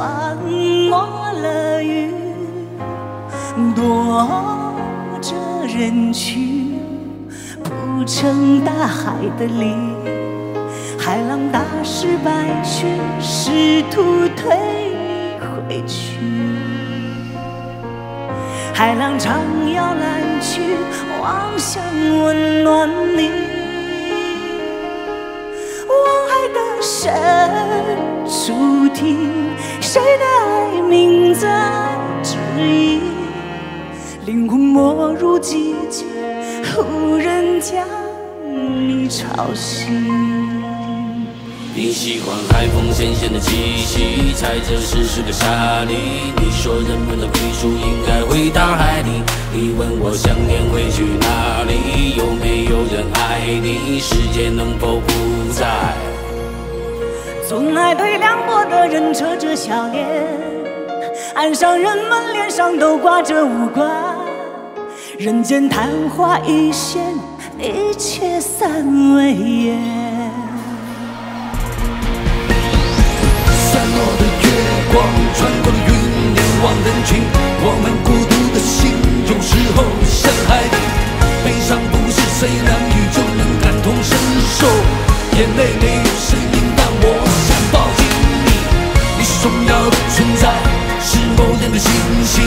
穿过了云躲着人群铺成大海的鳞海浪打湿白裙试图推你回去。海浪唱摇篮曲妄想温暖你。深处听，谁的爱名在指引？灵魂没入寂静，无人将你吵醒。你喜欢海风咸咸的气息，踩着湿湿的沙砾。你说人们的归属应该回大海里。你问我想念会去哪里？有没有人爱你？世界能否不再？总爱对凉薄的人扯着笑脸，岸上人们脸上都挂着无关。人间昙花一现，一切散为烟。散落的月光穿过了云，凝望人群。我们孤独的心，有时候像海底。悲伤不是谁难遇就能感同身受，眼泪没有声音，存在，是某人的星星。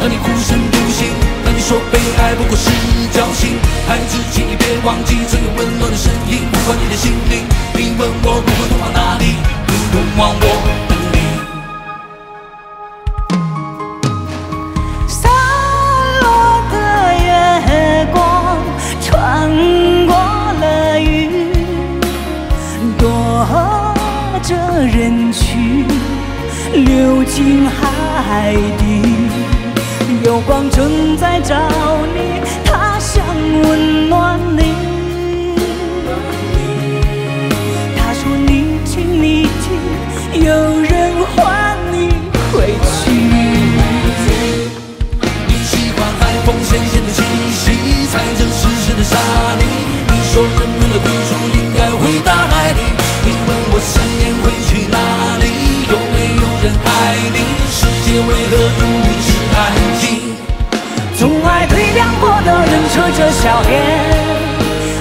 当你孤身独行，当你说被爱不过是侥幸，孩子，请你别忘记曾有温暖的声音，呼唤你的心灵。你问我不会通往哪里，你通往我。人群流进海底，有光正在找你，它想温暖你。他说你听你听，有人人海里世界为何如此安静总爱对凉薄的人扯着笑脸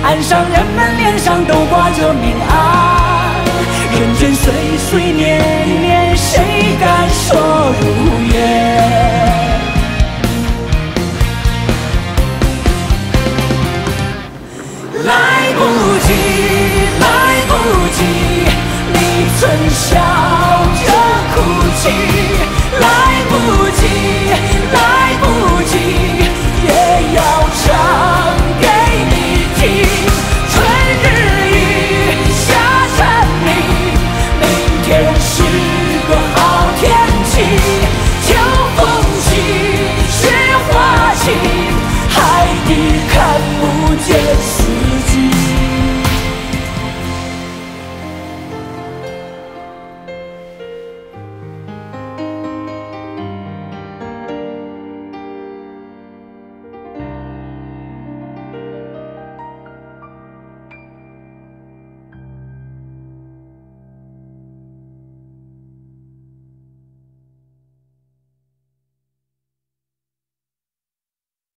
岸上人们脸上都挂着明暗人间岁岁年年谁敢说如烟来不及来不及你曾笑来不及。